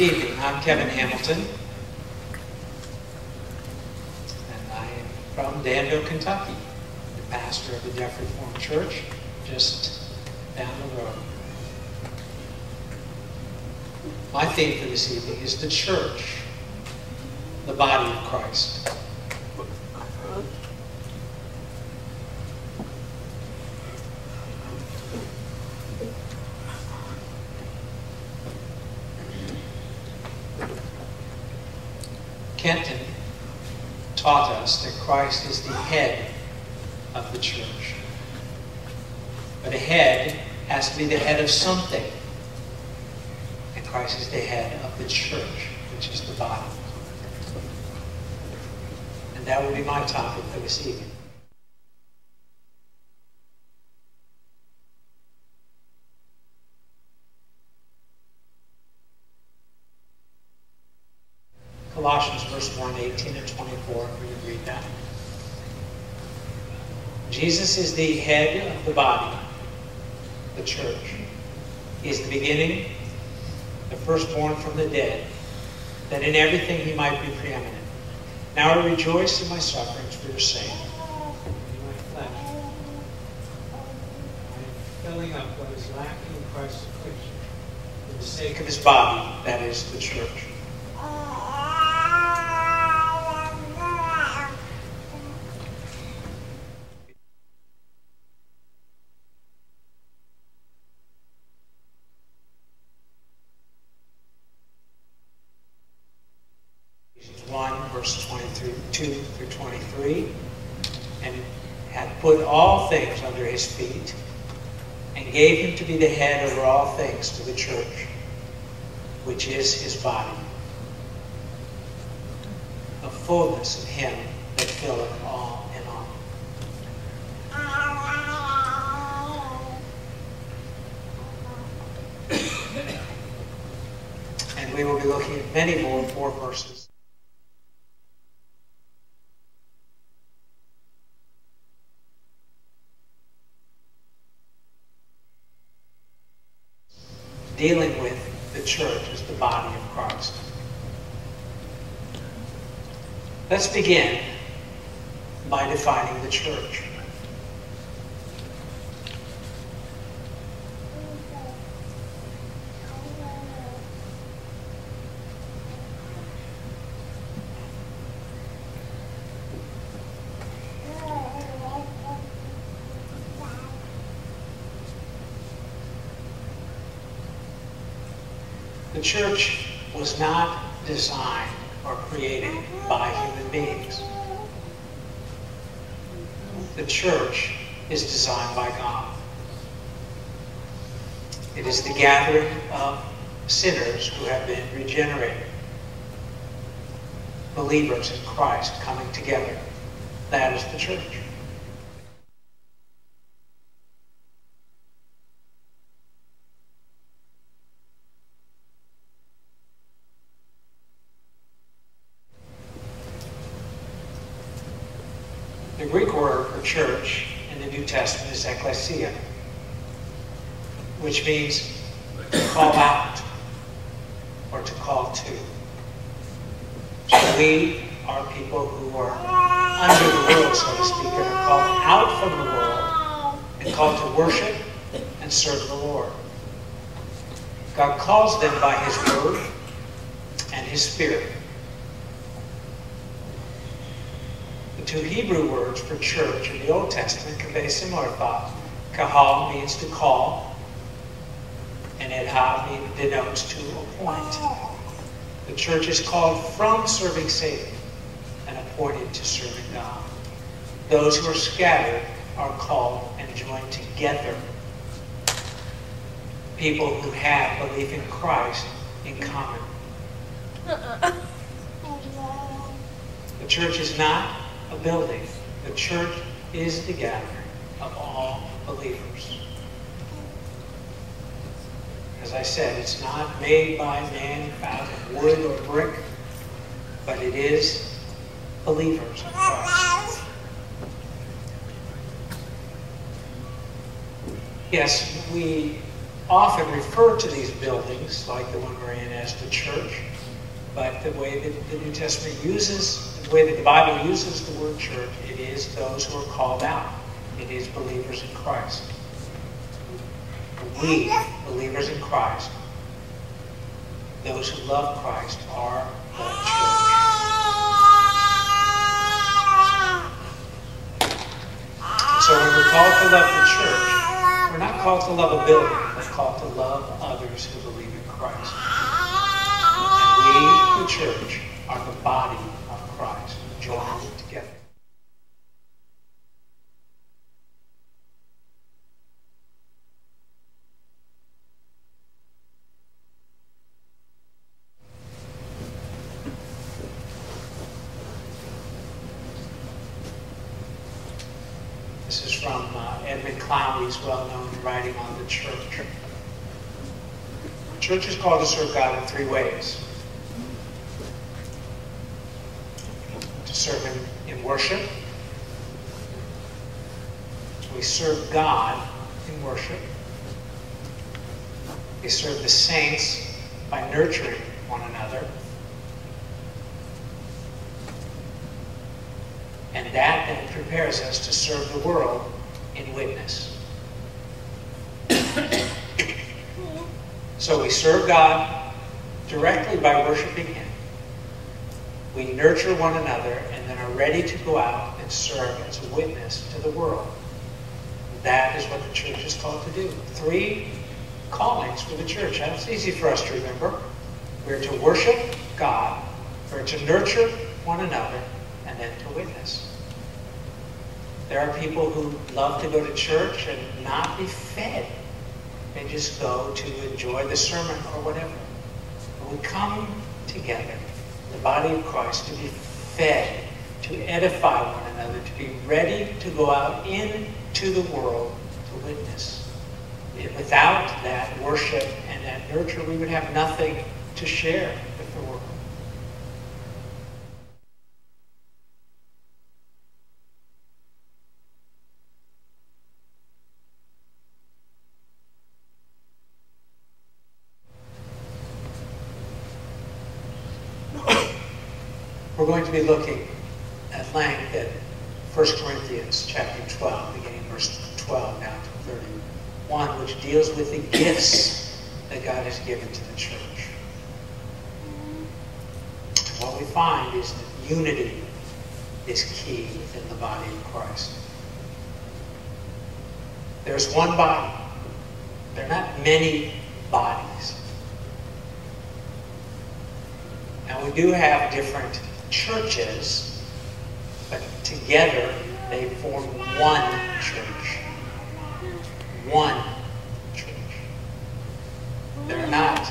Good evening. I'm Kevin Hamilton. And I am from Danville, Kentucky, the pastor of the Deaf Reformed Church just down the road. My theme for this evening is the church, the body of Christ. Kenton taught us that Christ is the head of the church. But a head has to be the head of something. And Christ is the head of the church, which is the body. And that will be my topic for this evening. Colossians verse 1, 18 and 24. We read that. Jesus is the head of the body, the church. He is the beginning, the firstborn from the dead, that in everything he might be preeminent. Now I rejoice in my sufferings for your sake. In my flesh, I am filling up what is lacking in Christ's affliction for the sake of his body, that is, the church. Ah. Ephesians 1, verse 22 through 23, and had put all things under his feet, and gave him to be the head over all things to the church, which is his body, the fullness of him that filleth all in all. And we will be looking at many more four verses. Dealing with the church as the body of Christ. Let's begin by defining the church. The church was not designed or created by human beings. The church is designed by God. It is the gathering of sinners who have been regenerated. Believers in Christ coming together. That is the church. The Greek word for church in the New Testament is ecclesia, which means to call out or to call to. So we are people who are under the world, so to speak, and are called out from the world and called to worship and serve the Lord. God calls them by His Word and His Spirit. The two Hebrew words for church in the Old Testament convey similar thought. Kahal means to call, and Edha means denotes to appoint. The church is called from serving Satan and appointed to serving God. Those who are scattered are called and joined together. People who have belief in Christ in common. The church is not a building. The church is the gathering of all believers. As I said, it's not made by man out of wood or brick, but it is believers in Christ. Yes, we often refer to these buildings, like the one we're in, as the church. But the way that the New Testament uses, the way that the Bible uses the word church, it is those who are called out. It is believers in Christ. We, believers in Christ, those who love Christ, are the church. So when we're called to love the church, we're not called to love a building. We're called to love others who believe in Christ. And we, the church, are the body of Christ, joined together. This is from uh, Edmund Clowney's well-known writing on the church. Church is called to serve God in three ways. To serve Him in worship. We serve God in worship. We serve the saints by nurturing one another. And that then prepares us to serve the world in witness. So we serve God directly by worshiping Him. We nurture one another and then are ready to go out and serve as a witness to the world. That is what the church is called to do. Three callings for the church. That's easy for us to remember. We're to worship God, we're to nurture one another, and then to witness. There are people who love to go to church and not be fed. They just go to enjoy the sermon or whatever. But we come together, the body of Christ, to be fed, to edify one another, to be ready to go out into the world to witness. Without that worship and that nurture, we would have nothing to share with the world. We're going to be looking at length at 1 Corinthians chapter 12, beginning verse 12 down to 31, which deals with the gifts that God has given to the church. What we find is that unity is key within the body of Christ. There's one body. There are not many bodies. Now we do have different churches, but together they form one church. One church. There are not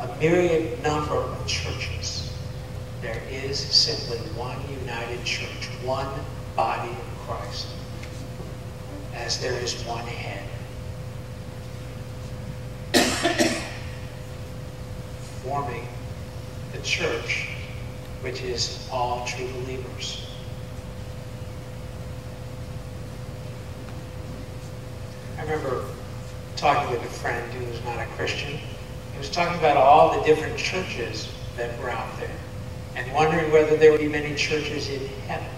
a myriad number of churches. There is simply one united church, one body of Christ, as there is one head. Forming the church which is all true believers. Remember talking with a friend who was not a Christian. He was talking about all the different churches that were out there and wondering whether there would be many churches in heaven.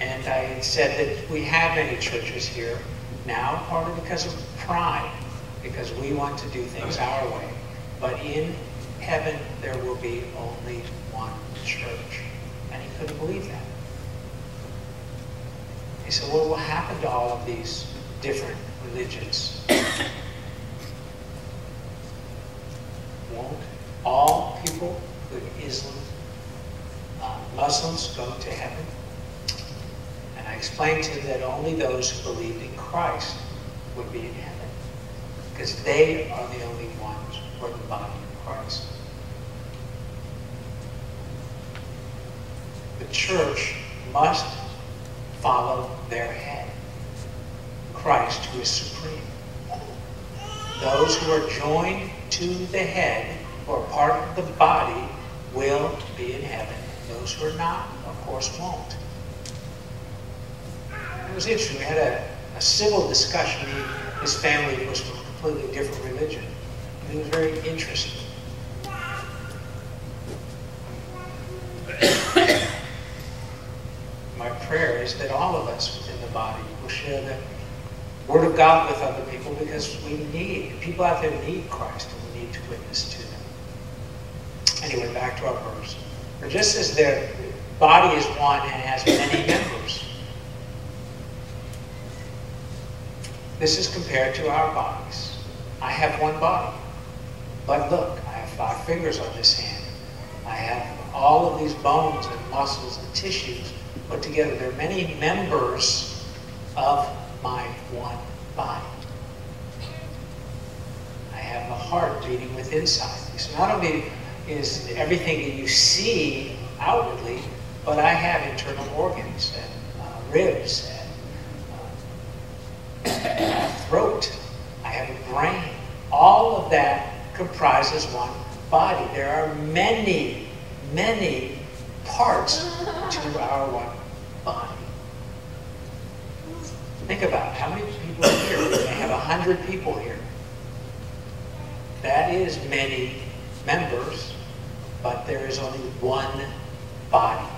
And I said that we have many churches here now, partly because of pride, because we want to do things our way. But in heaven there will be only one church. And he couldn't believe that. He said, what will happen to all of these different religions? Won't all people, including Islam, uh, Muslims, go to heaven? And I explained to him that only those who believed in Christ would be in heaven. Because they are the only ones who are the body of Christ. The church must follow their head, Christ, who is supreme. Those who are joined to the head, or part of the body, will be in heaven. Those who are not, of course, won't. It was interesting. We had a, a civil discussion His family was from a completely different religion. It was very interesting. Share the Word of God with other people because we need, people out there need Christ and we need to witness to them. Anyway, back to our verse. For just as their body is one and has many members, this is compared to our bodies. I have one body, but look, I have five fingers on this hand. I have all of these bones and muscles and tissues put together. There are many members of my one body. I have a heart beating within inside. So not only is everything that you see outwardly, but I have internal organs and uh, ribs and uh, throat. I have a brain. All of that comprises one body. There are many, many parts to our one body. Think about. How many people are here? We have a hundred people here. That is many members, but there is only one body.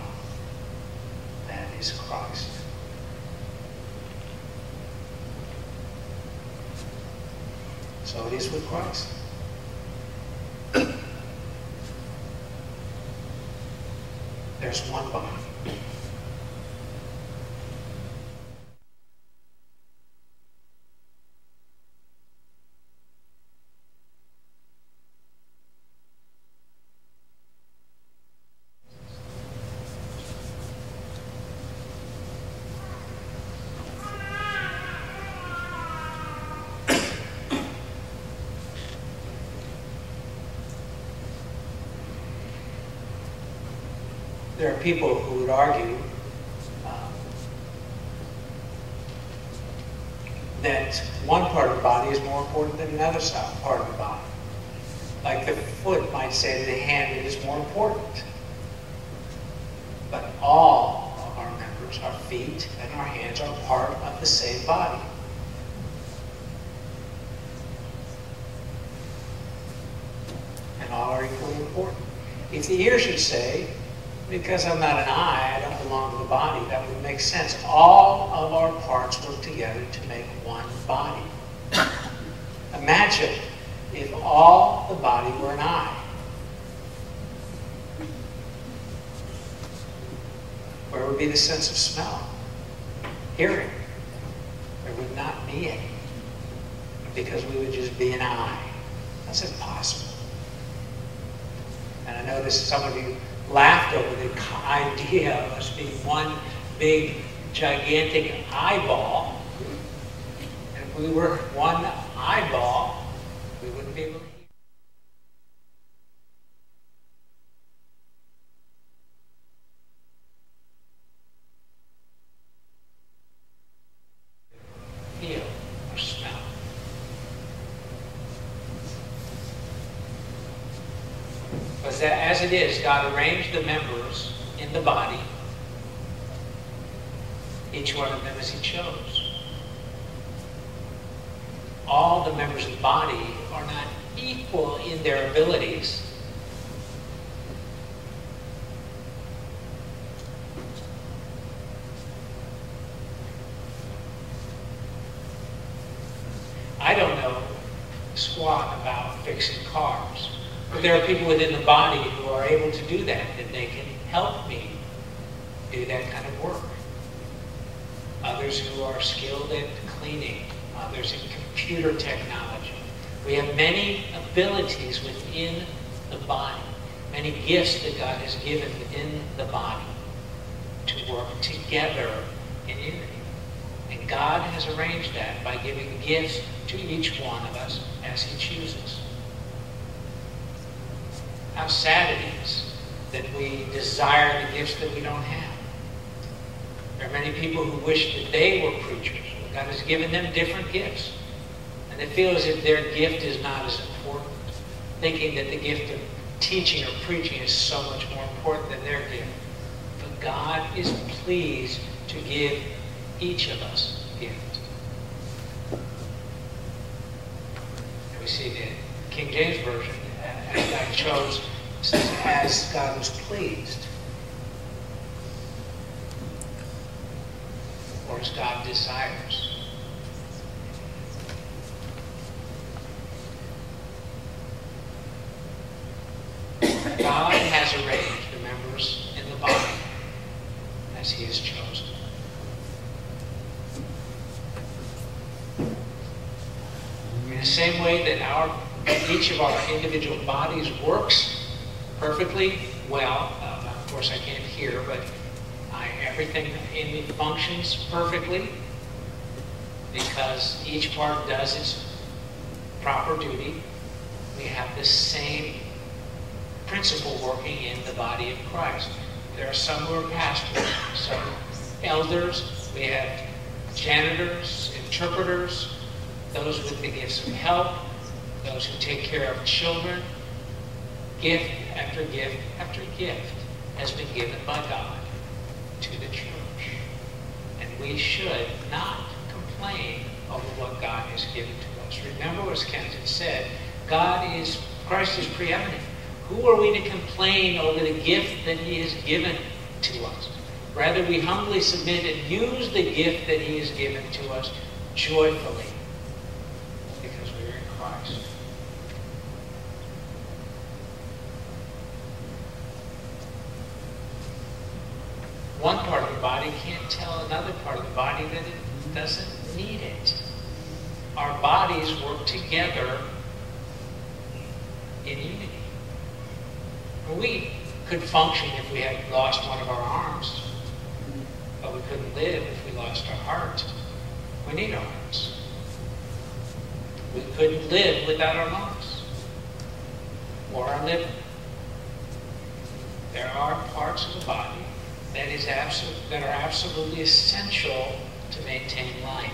That is Christ. So it is with Christ. There's one body. People who would argue um, that one part of the body is more important than another part of the body. Like the foot might say to the hand, it is more important. But all of our members, our feet and our hands, are part of the same body. And all are equally important. If the ear should say, because I'm not an eye, I don't belong to the body, that would make sense. All of our parts work together to make one body. Imagine if all the body were an eye. Where would be the sense of smell? Hearing. There would not be any. Because we would just be an eye. That's impossible. And I noticed some of you laughed over the idea of us being one big, gigantic eyeball. And we were one eyeball, we wouldn't be able to it is, God arranged the members in the body, each one of them as He chose. All the members of the body are not equal in their abilities. I don't know squat about fixing cars. But there are people within the body who are able to do that, and they can help me do that kind of work. Others who are skilled at cleaning, others in computer technology. We have many abilities within the body, many gifts that God has given within the body to work together in unity. And God has arranged that by giving gifts to each one of us as he chooses how sad it is that we desire the gifts that we don't have. There are many people who wish that they were preachers. God has given them different gifts. And they feel as if their gift is not as important, thinking that the gift of teaching or preaching is so much more important than their gift. But God is pleased to give each of us a gift. We see the King James Version, as God chose, as God was pleased. Or as God desires. God has arranged the members in the body as he has chosen. In the same way that our each of our individual bodies works perfectly well, uh, of course I can't hear, but I, everything in me functions perfectly because each part does its proper duty. We have the same principle working in the body of Christ. There are some who are pastors, some elders, we have janitors, interpreters, those with the gifts of help, those who take care of children. Gift after gift after gift has been given by God to the church. And we should not complain over what God has given to us. Remember, as Kenton said, God is, Christ is preeminent. Who are we to complain over the gift that he has given to us? Rather, we humbly submit and use the gift that he has given to us joyfully because we are in Christ. One part of the body can't tell another part of the body that it doesn't need it. Our bodies work together in unity. We could function if we had lost one of our arms, but we couldn't live if we lost our heart. We need our hearts. We couldn't without our lungs or our liver. There are parts of the body that is absolute, that are absolutely essential to maintain life.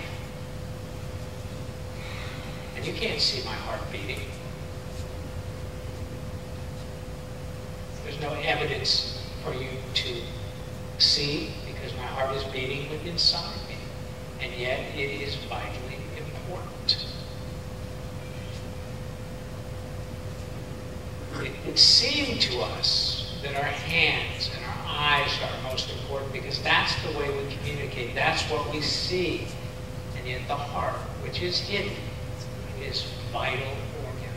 And you can't see my heart beating. There's no evidence for you to see because my heart is beating within inside me. And yet it is vitally important. It would seem to us that our hands and our eyes are most important because that's the way we communicate. That's what we see. And yet the heart, which is hidden, is vital Organ.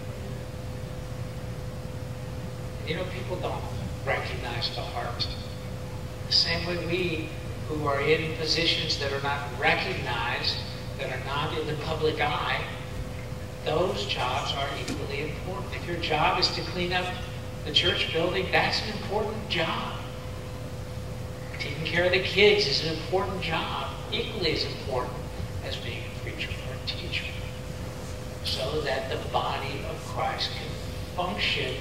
You know, people don't recognize the heart. The same way we, who are in positions that are not recognized, that are not in the public eye, those jobs are equally important. If your job is to clean up the church building, that's an important job. Taking care of the kids is an important job, equally as important as being a preacher or a teacher, so that the body of Christ can function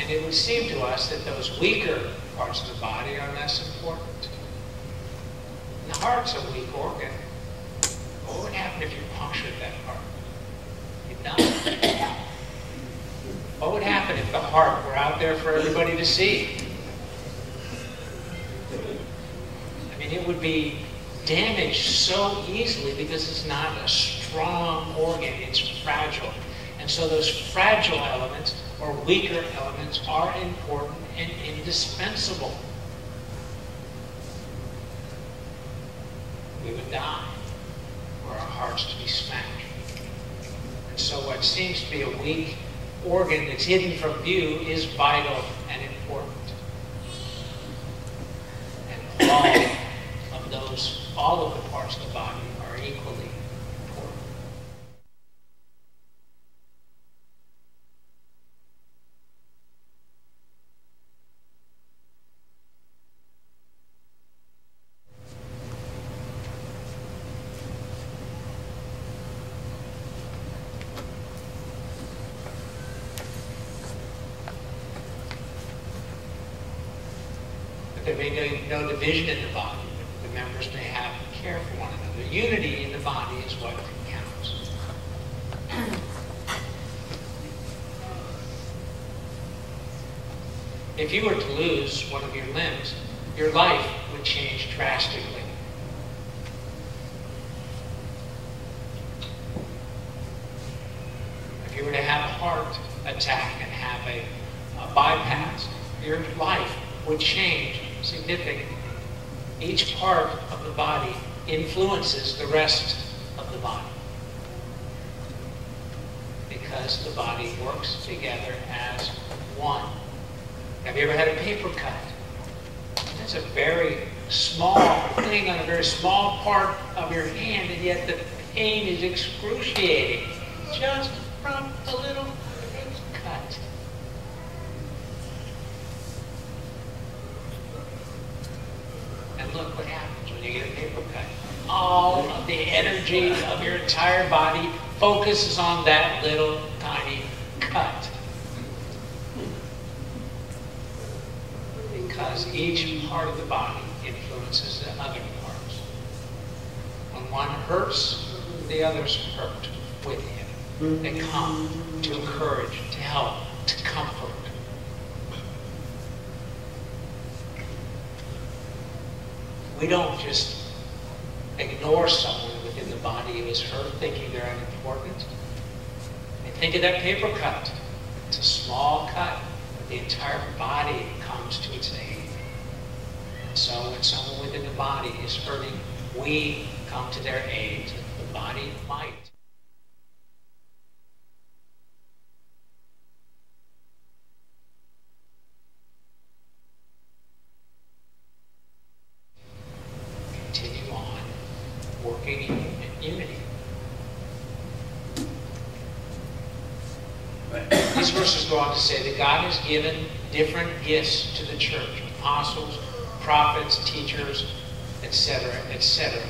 and it would seem to us that those weaker parts of the body are less important. the heart's a weak organ. What would happen if you punctured that heart? You'd. What would happen if the heart were out there for everybody to see? I mean, it would be damaged so easily because it's not a strong organ, it's fragile. And so those fragile elements or weaker elements are important and indispensable. We would die were our hearts to be smashed. And so what seems to be a weak organ that's hidden from view is vital and important. And all of those, all of the parts of the body are equally important. There may be no division in the body. The members may have care for one another. Unity in the body is what counts. If you were to lose one of your limbs, your life would change drastically. If you were to have a heart attack and have a, a bypass, your life would change significantly. Each part of the body influences the rest of the body because the body works together as one. Have you ever had a paper cut? That's a very small thing on a very small part of your hand, and yet the pain is excruciating just from a little cut. And look what happens when you get a paper cut. All of the energy of your entire body focuses on that little tiny cut. Because each part of the body influences the other parts. When one hurts, the others hurt with him. They come to encourage, to help, to comfort. We don't just ignore someone body is hurt thinking they're unimportant. And think of that paper cut. It's a small cut, but the entire body comes to its aid. And so when someone within the body is hurting, we come to their aid. The body might. Continue on working in unity. These verses go on to say that God has given different gifts to the church apostles, prophets, teachers, etc., etc.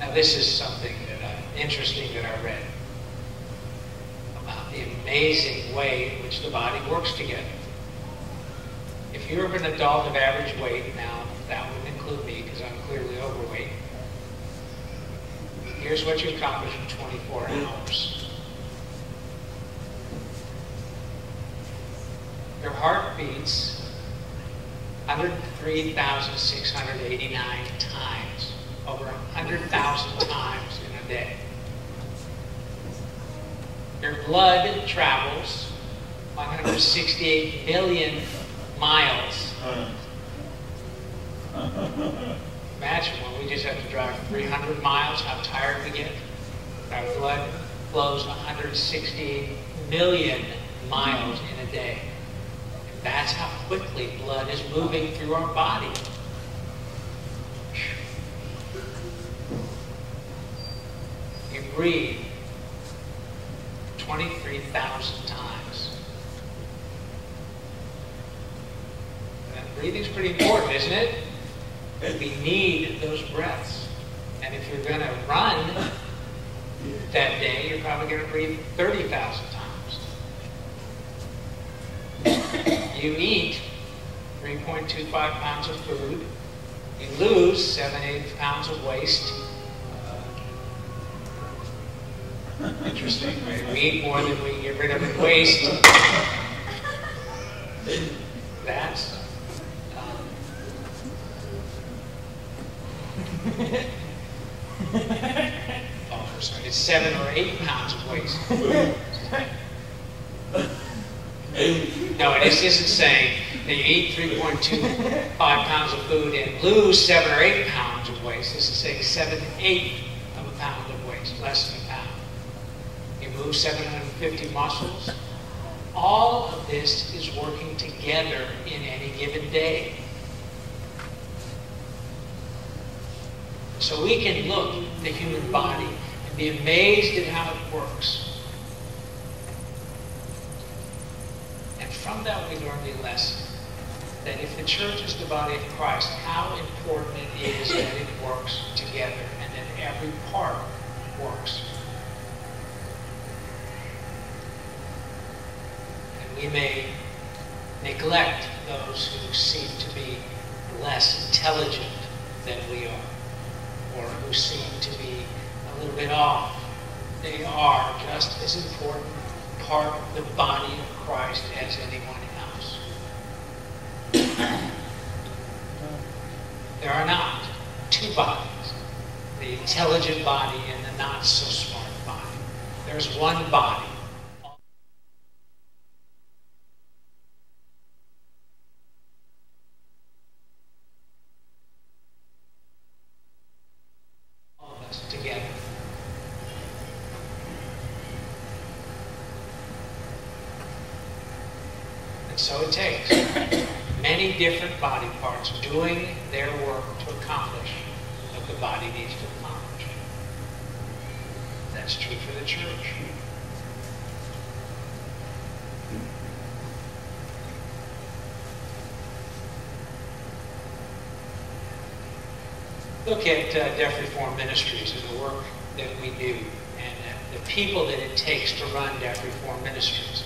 Now, this is something that I, interesting that I read about the amazing way in which the body works together. If you're an adult of average weight, now that wouldn't include me because I'm clearly overweight. Here's what you accomplish in 24 hours. Your heart beats 103,689 times, over 100,000 times in a day. Your blood travels 168 million miles. Imagine when we just have to drive 300 miles, how tired we get. Our blood flows 168 million miles in a day. And that's how quickly blood through our body. You breathe 23,000 times. And breathing's pretty important, isn't it? We need those breaths. And if you're going to run that day, you're probably going to breathe 30,000 times. You eat 3.25 pounds of food. You lose 7, 8 pounds of waste. Interesting, right? We eat more than we get rid of in waste. That's um, oh, sorry, it's seven or eight pounds of waste. No, it isn't saying you eat 3.25 pounds of food and lose seven or eight pounds of waste. This is saying seven, eight of a pound of waste, less than a pound. You move 750 muscles. All of this is working together in any given day. So we can look at the human body and be amazed at how it works. And from that we learn the lesson that if the church is the body of Christ, how important it is that it works together and that every part works. And we may neglect those who seem to be less intelligent than we are, or who seem to be a little bit off. They are just as important part of the body of Christ as anyone there are not two bodies the intelligent body and the not so smart body. There's one body different body parts doing their work to accomplish what the body needs to accomplish. That's true for the church. Look at uh, Deaf Reform Ministries and the work that we do and uh, the people that it takes to run Deaf Reform Ministries.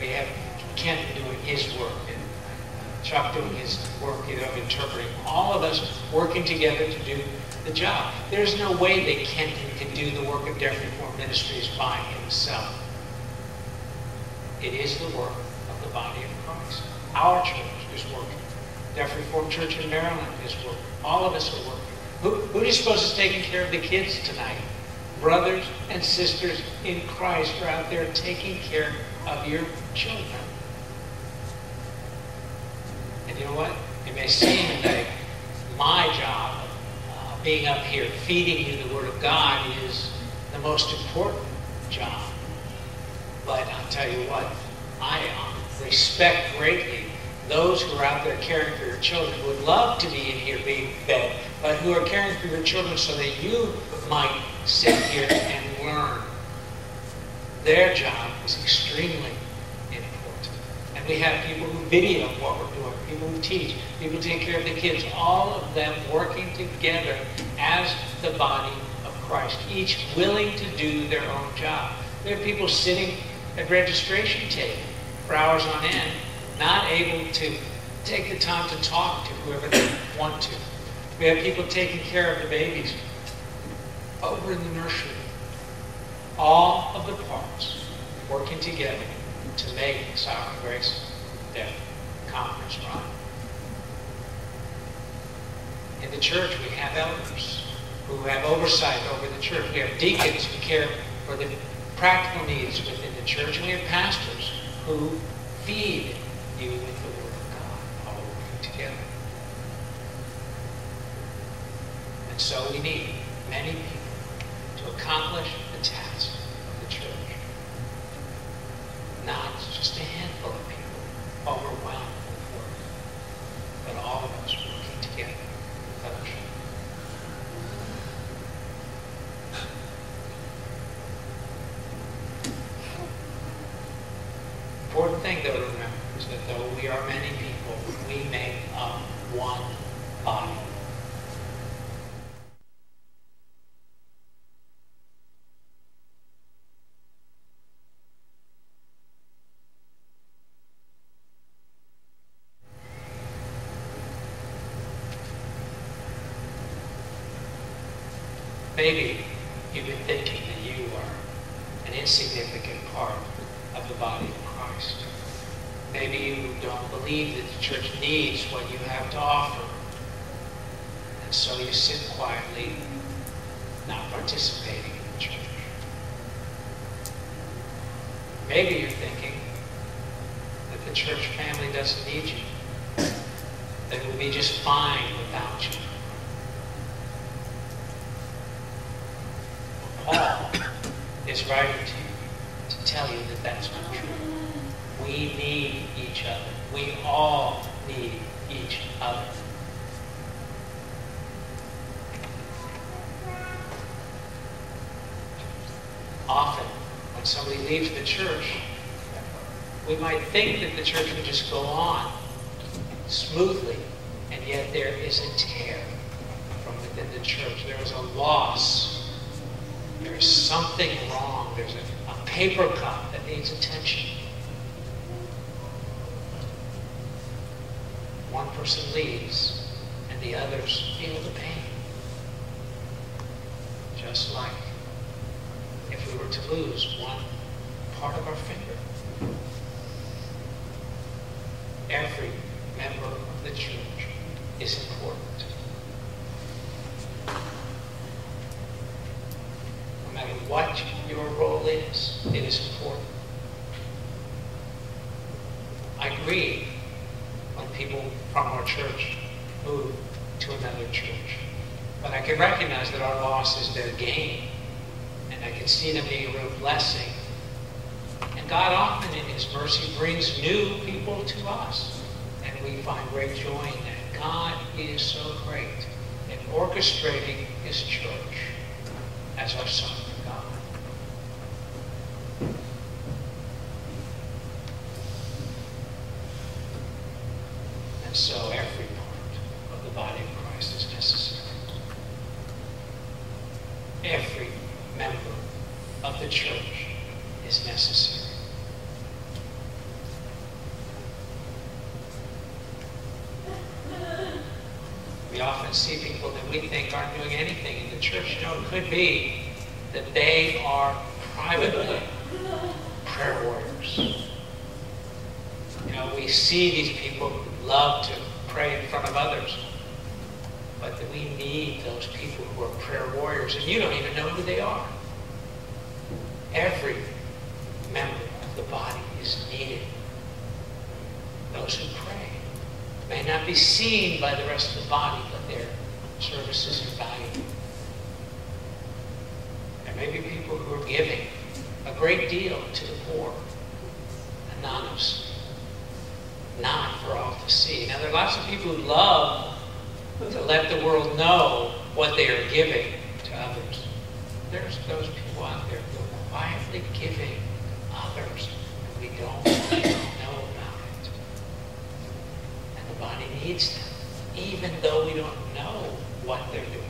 We have Kent doing his work Chuck doing his work you know, of interpreting, all of us working together to do the job. There's no way that Kenton can do the work of Deaf Reform Ministries by himself. It is the work of the body of Christ. Our church is working. Deaf Reform Church in Maryland is working. All of us are working. Who, who do you suppose is taking care of the kids tonight? Brothers and sisters in Christ are out there taking care of your children. And you know what? It may seem like my job, uh, being up here feeding you the Word of God, is the most important job. But I'll tell you what, I um, respect greatly those who are out there caring for your children who would love to be in here being fed, but who are caring for your children so that you might sit here and learn. Their job is extremely important. and we have people who video what we're doing, people who teach, people who take care of the kids, all of them working together as the body of Christ, each willing to do their own job. There are people sitting at registration table for hours on end, not able to take the time to talk to whoever they want to. We have people taking care of the babies over in the nursery. All of the parts working together to make Sovereign Grace Deaf Conference run. In the church, we have elders who have oversight over the church. We have deacons who care for the practical needs within the church. We have pastors who feed you with the Word of God, all working together. And so we need many people to accomplish the task when somebody leaves the church, we might think that the church would just go on smoothly, and yet there is a tear from within the church. There is a loss. There is something wrong. There's a, a paper cup that needs attention. One person leaves, and the others feel the pain. Just like we were to lose one part of our finger. Every member of the church is important. No matter what your role is, it is important. I grieve when people from our church move to another church. But I can recognize that our loss is their gain. And I can see them being a real blessing. And God often in his mercy brings new people to us. And we find great joy in that. God is so great in orchestrating his church as our son God. And so every part of the body of Christ is necessary. Every member of the church is necessary. We often see people that we think aren't doing anything in the church. Know, it could be that they are privately prayer warriors. You know, we see these people love to pray in front of others. But that we need those people who are prayer warriors, and you don't even know who they are. Every member of the body is needed. Those who pray may not be seen by the rest of the body, services are valuable. There may be people who are giving a great deal to the poor, anonymous, not for all to see. Now, there are lots of people who love to let the world know what they are giving to others. There's those people out there who are quietly giving others, and we don't, know about it. And the body needs them, even though we don't what they're doing.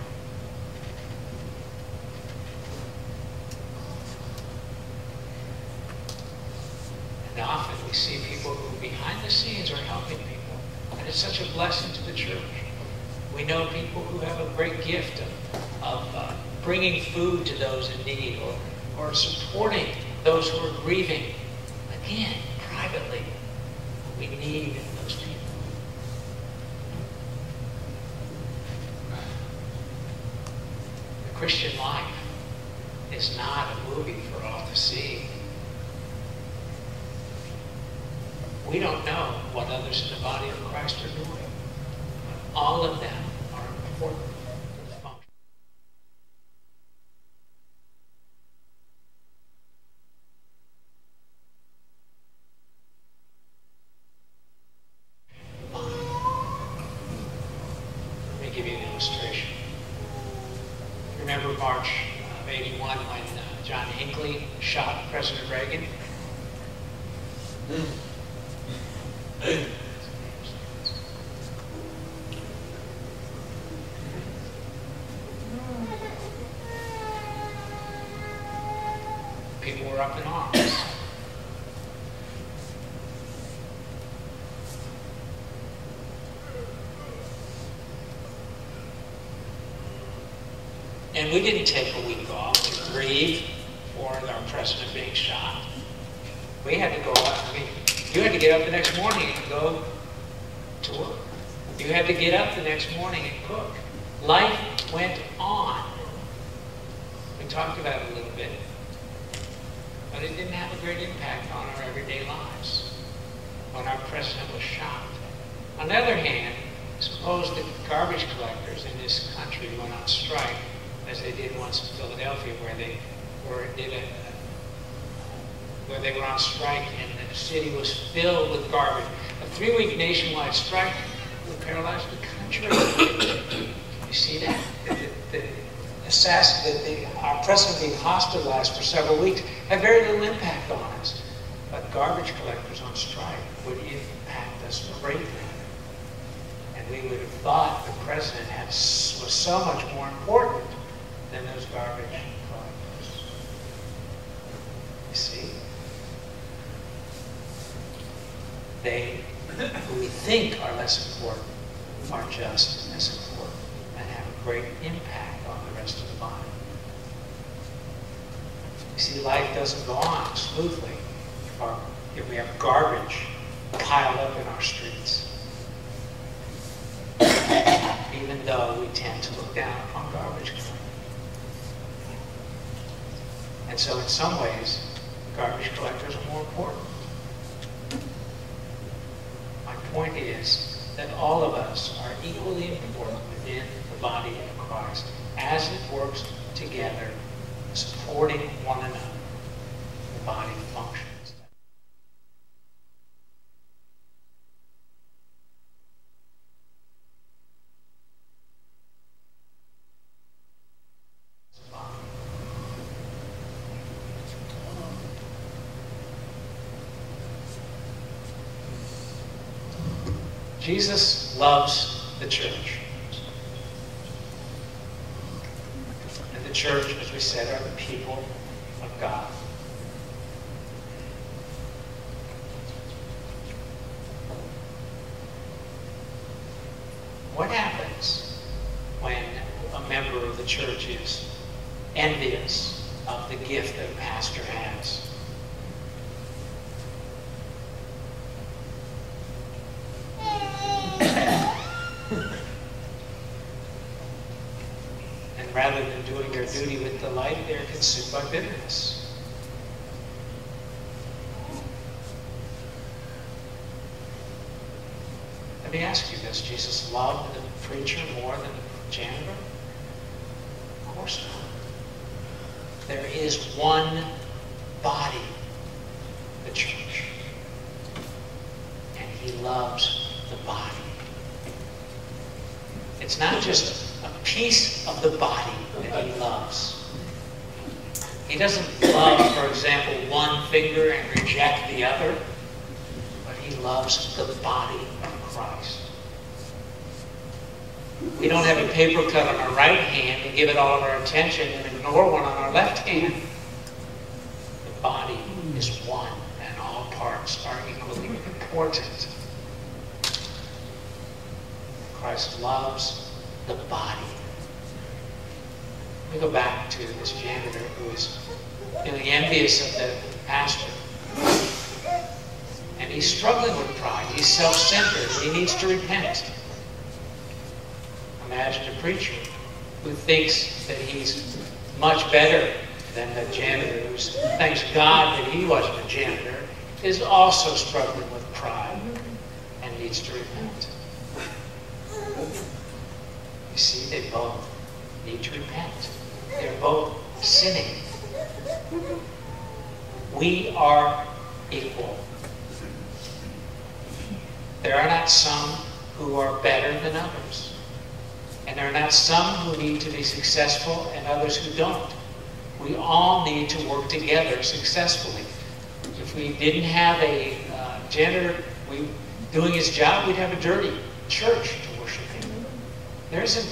And often we see people who behind the scenes are helping people. And it's such a blessing to the church. We know people who have a great gift of, of uh, bringing food to those in need or, or supporting those who are grieving. Again, privately, we need those people. The Christian life not a movie for all to see. We don't know what others in the body of Christ are doing. All of them are important to the function. Let me give you an illustration. Remember March of 81 when uh, John Hinckley shot President Reagan? People were up in arms. And we didn't take a week off to grieve for our president being shot. We had to go out. I mean, you had to get up the next morning and go to work. You had to get up the next morning and cook. Life went on. We talked about it a little bit. But it didn't have a great impact on our everyday lives when our president was shot. On the other hand, suppose the garbage collectors in this country went on strike, as they did once in Philadelphia, where they were did a, where they were on strike and the city was filled with garbage. A three-week nationwide strike would paralyze the country. you see that? The, the, assassin, the, the, being hospitalized for several weeks had very little impact on us. But garbage collectors on strike would impact us greatly. And we would have thought the president had, was so much more important than those garbage collectors. You see? They who we think are less important are just as important and have a great impact on the rest of the body. You see, life doesn't go on smoothly if we have garbage piled up in our streets. Even though we tend to look down upon garbage And so in some ways, garbage collectors are more important. My point is that all of us are equally important within the body of Christ as it works together, supporting one another, the body functions. Jesus loves the church. And the church, as we said, are the people of God. What happens when a member of the church is envious of the gift that a pastor has? rather than doing their duty with delight, they're consumed by bitterness. Let me ask you this. Jesus loved the preacher more than the janitor? Of course not. There is one body, the church. And he loves the body. It's not just piece of the body that he loves. He doesn't love, for example, one finger and reject the other, but he loves the body of Christ. We don't have a paper cut on our right hand and give it all of our attention and ignore one on our left hand. The body is one and all parts are equally important. Christ loves the body. Me go back to this janitor who is feeling envious of the pastor. And he's struggling with pride. He's self-centered. He needs to repent. Imagine a preacher who thinks that he's much better than the janitor who thanks God that he wasn't a janitor, is also struggling with pride and needs to repent. You see, they both need to repent. They're both sinning. We are equal. There are not some who are better than others. And there are not some who need to be successful and others who don't. We all need to work together successfully. If we didn't have a uh, janitor we, doing his job, we'd have a dirty church to worship in. There isn't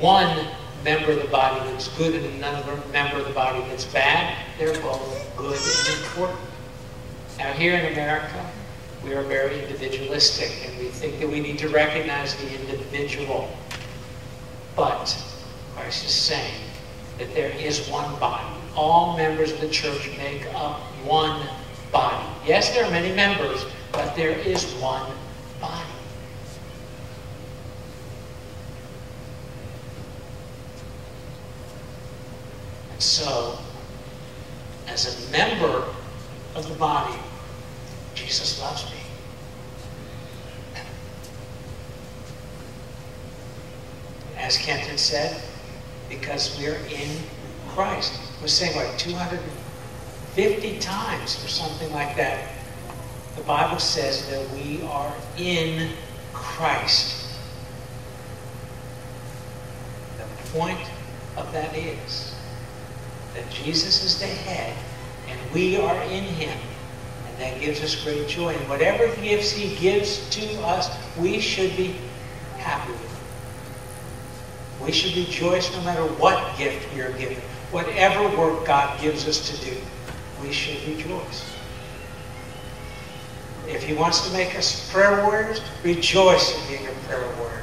one member of the body that's good and another member of the body that's bad. They're both good and important. Now here in America, we are very individualistic and we think that we need to recognize the individual. But Christ is saying that there is one body. All members of the church make up one body. Yes, there are many members, but there is one body. And so, as a member of the body, Jesus loves me. As Kenton said, because we're in Christ. We're saying, what, 250 times or something like that. The Bible says that we are in Christ. The point of that is that Jesus is the head and we are in him. And that gives us great joy. And whatever gifts he gives to us, we should be happy with. We should rejoice no matter what gift we are given. Whatever work God gives us to do, we should rejoice. If he wants to make us prayer warriors, rejoice in being a prayer warrior.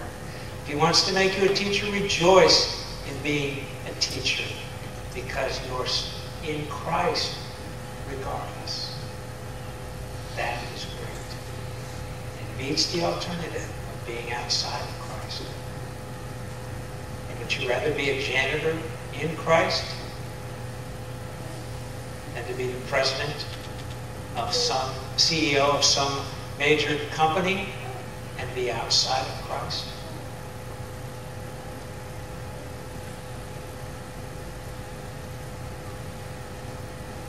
If he wants to make you a teacher, rejoice in being a teacher because you're in Christ regardless. That is great. It beats the alternative of being outside of Christ. Would you rather be a janitor in Christ than to be the president of some CEO of some major company and be outside of Christ?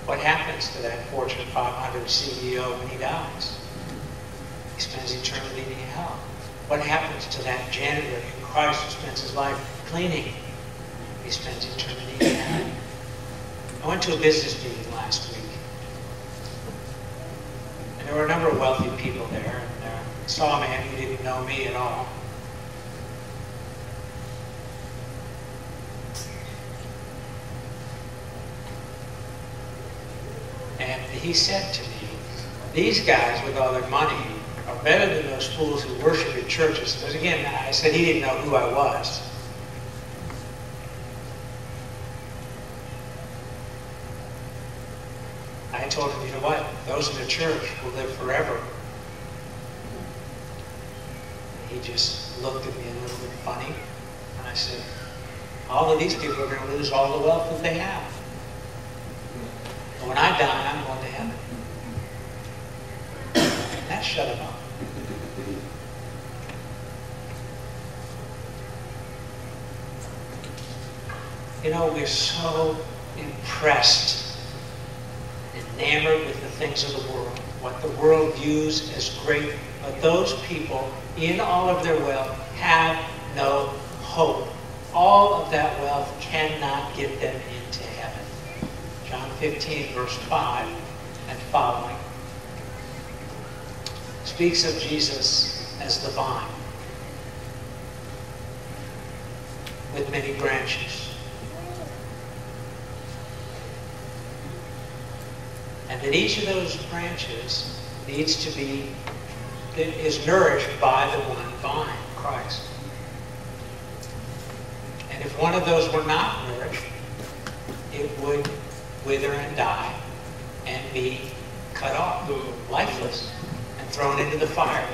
What happens to that Fortune 500 CEO when he dies? He spends eternity in hell. What happens to that janitor Christ who spends his life cleaning? He spends eternity in hell. I went to a business meeting last week. And there were a number of wealthy people there. And uh, saw a man who didn't know me at all. And he said to me, these guys with all their money better than those fools who worship in churches. Because again, I said he didn't know who I was. I told him, you know what? Those in the church will live forever. He just looked at me a little bit funny. And I said, all of these people are going to lose all the wealth that they have. When I die, I'm going to heaven. And that shut him up. You know, we're so impressed, enamored with the things of the world, what the world views as great, but those people, in all of their wealth, have no hope. All of that wealth cannot get them into heaven. John 15, verse 5 and following, speaks of Jesus as the vine with many branches. And that each of those branches needs to be, is nourished by the one vine, Christ. And if one of those were not nourished, it would wither and die and be cut off, lifeless, and thrown into the fire.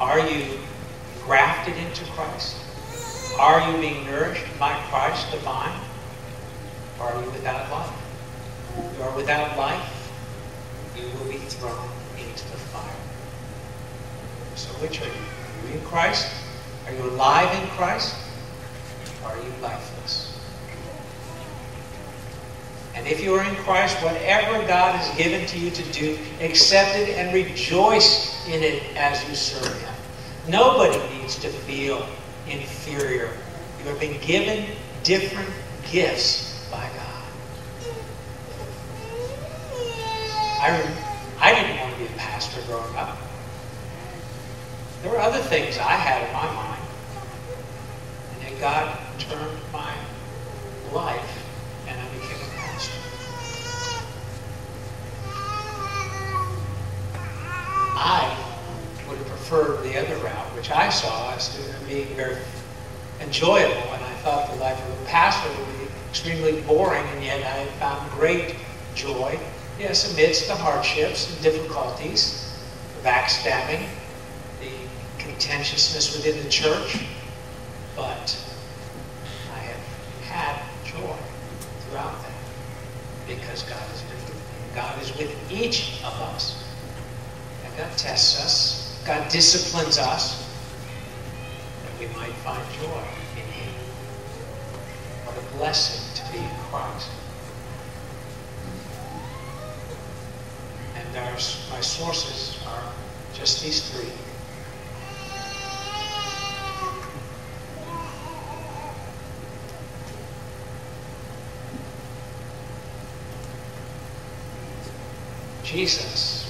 Are you grafted into Christ? Are you being nourished by Christ, the vine? Are you without life? If you are without life, you will be thrown into the fire. So which are you? Are you in Christ? Are you alive in Christ? Are you lifeless? And if you are in Christ, whatever God has given to you to do, accept it and rejoice in it as you serve Him. Nobody needs to feel inferior. You have been given different gifts by God. I, I didn't want to be a pastor growing up. There were other things I had in my mind. And then God turned my life and I became a pastor. I would have preferred the other route, which I saw as being very enjoyable, and I thought the life of a pastor would be extremely boring, and yet I found great joy, yes, amidst the hardships and difficulties, the backstabbing, the contentiousness within the church, but I have had joy throughout that because God is with me. God is with each of us. And God tests us. God disciplines us that we might find joy in Him. What a blessing to be in Christ. And our, my sources are just these three. Jesus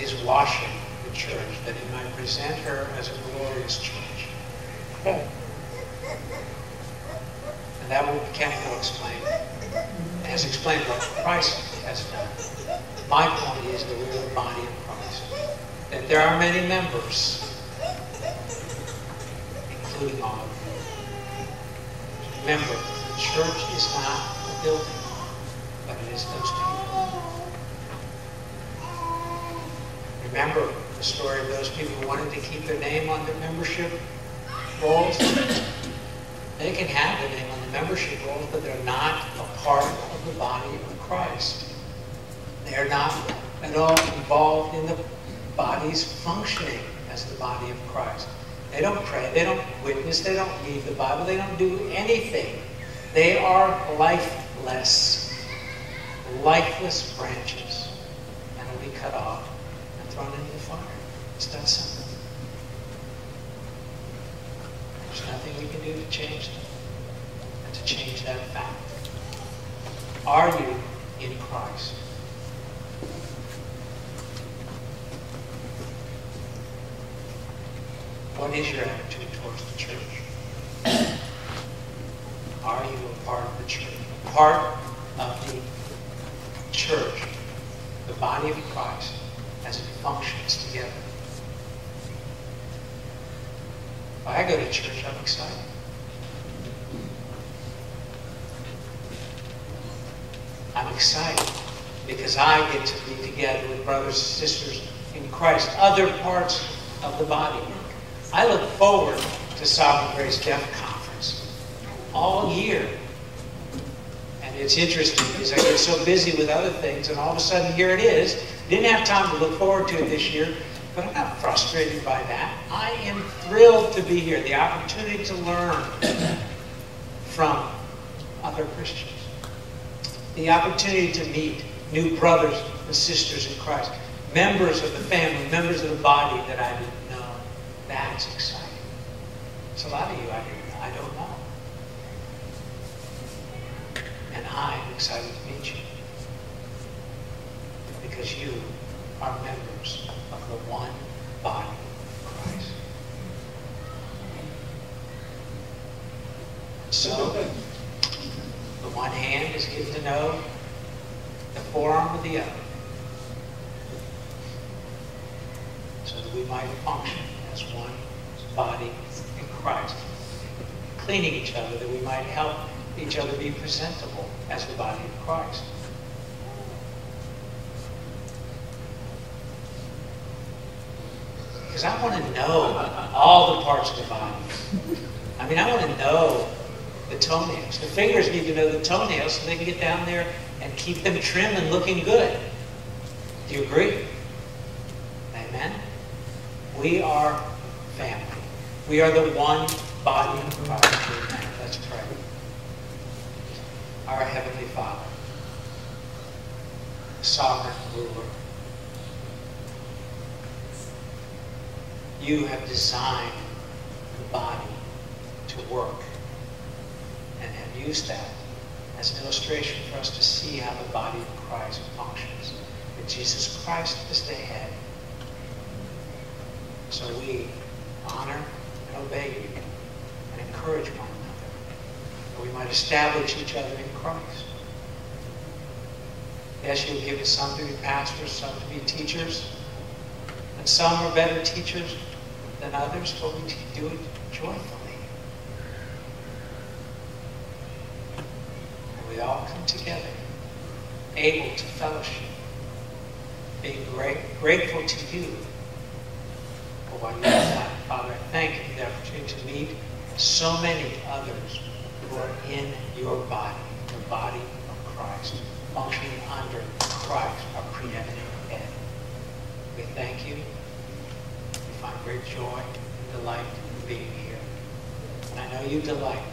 is washing the church that he might present her as a glorious church. And that will will explain. has explained what Christ has done. My point is that we're the body of Christ. That there are many members, including all of you. Remember, the church is not a building, but it is those people. Remember the story of those people who wanted to keep their name on their membership rolls? They can have the name on the membership rolls, but they're not a part of the body of Christ. They're not at all involved in the body's functioning as the body of Christ. They don't pray, they don't witness, they don't read the Bible, they don't do anything. They are lifeless, lifeless branches, and will be cut off and thrown into the fire. It's that simple. There's nothing we can do to change them and to change that fact. Are you in Christ? What is your attitude towards the church? Are you a part of the church? A part of the church, the body of Christ, as it functions together. When I go to church, I'm excited. I'm excited because I get to be together with brothers and sisters in Christ, other parts of the body. I look forward to Sovereign Grace Deaf Conference all year. And it's interesting because I get so busy with other things, and all of a sudden here it is. Didn't have time to look forward to it this year, but I'm not frustrated by that. I am thrilled to be here, the opportunity to learn from other Christians, the opportunity to meet new brothers and sisters in Christ, members of the family, members of the body that I that's exciting. There's a lot of you I, I don't know. And I'm excited to meet you. Because you are members of the one body of Christ. So, the one hand is given to know the forearm of the other. So that we might function body in Christ, cleaning each other that we might help each other be presentable as the body of Christ. Because I want to know all the parts of the body. I mean, I want to know the toenails. The fingers need to know the toenails so they can get down there and keep them trim and looking good. Do you agree? Amen? We are. We are the one body of Christ. Let's pray. Our Heavenly Father, sovereign ruler, you have designed the body to work and have used that as an illustration for us to see how the body of Christ functions. That Jesus Christ is the head so we honor obey and encourage one another, that we might establish each other in Christ. Yes, you'll give given some to be pastors, some to be teachers, and some are better teachers than others, but we do it joyfully. And we all come together, able to fellowship, being great, grateful to you for what you have done. Father, I thank you for the opportunity to meet so many others who are in your body, the body of Christ, functioning under Christ, our preeminent head. We thank you. We find great joy and delight in being here. And I know you delight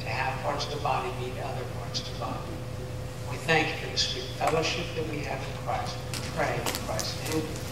to have parts of the body meet other parts of the body. We thank you for the sweet fellowship that we have in Christ. We pray in Christ's name.